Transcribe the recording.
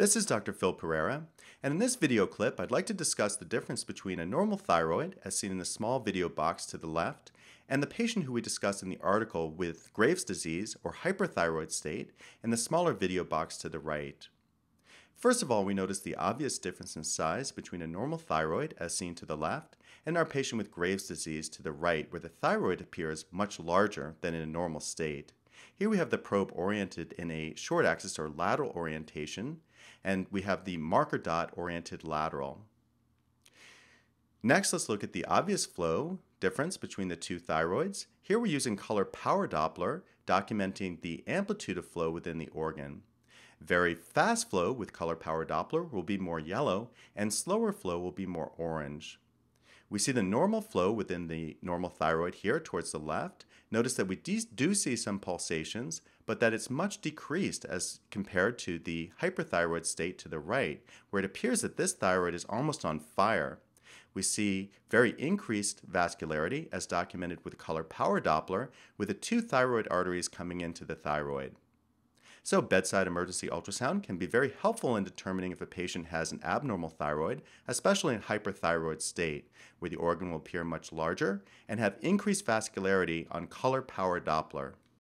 This is Dr. Phil Perera, and in this video clip, I'd like to discuss the difference between a normal thyroid, as seen in the small video box to the left, and the patient who we discussed in the article with Graves' disease or hyperthyroid state in the smaller video box to the right. First of all, we notice the obvious difference in size between a normal thyroid, as seen to the left, and our patient with Graves' disease to the right, where the thyroid appears much larger than in a normal state. Here we have the probe oriented in a short axis or lateral orientation, and we have the marker dot oriented lateral. Next, let's look at the obvious flow difference between the two thyroids. Here we're using color power Doppler, documenting the amplitude of flow within the organ. Very fast flow with color power Doppler will be more yellow, and slower flow will be more orange. We see the normal flow within the normal thyroid here towards the left. Notice that we do see some pulsations, but that it's much decreased as compared to the hyperthyroid state to the right, where it appears that this thyroid is almost on fire. We see very increased vascularity as documented with color power Doppler, with the two thyroid arteries coming into the thyroid. So bedside emergency ultrasound can be very helpful in determining if a patient has an abnormal thyroid, especially in hyperthyroid state, where the organ will appear much larger and have increased vascularity on color power Doppler.